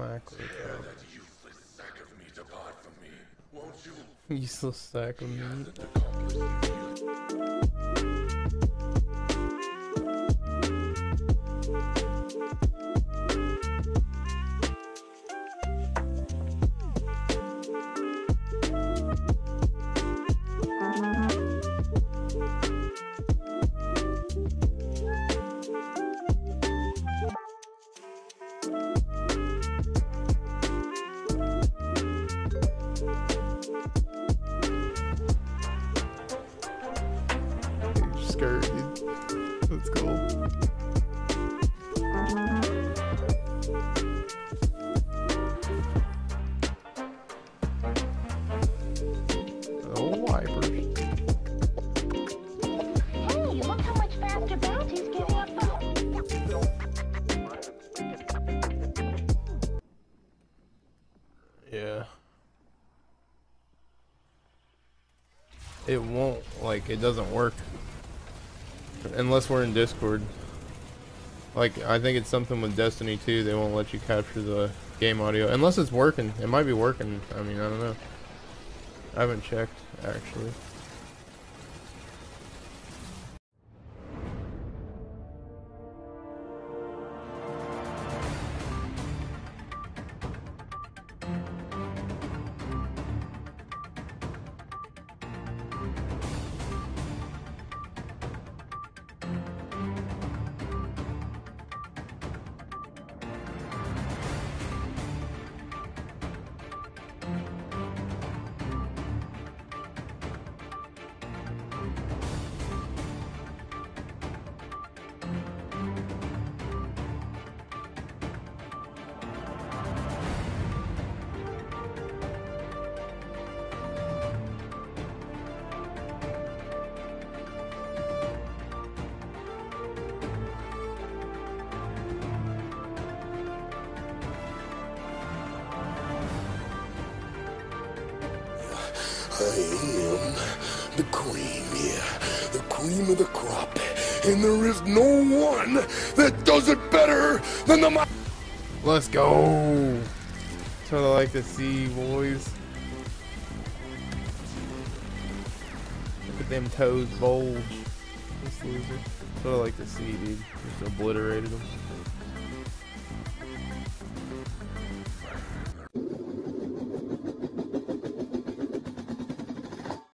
micro. Useless sack of meat. Oh, up Yeah. It won't, like, it doesn't work. Unless we're in Discord. Like, I think it's something with Destiny 2, they won't let you capture the game audio. Unless it's working. It might be working. I mean, I don't know. I haven't checked, actually. Am the cream, yeah. The cream of the crop. And there is no one that does it better than the. Let's go! That's what I like to see, boys. Look at them toes bulge. This loser. That's what I like to see, dude. Just obliterated them.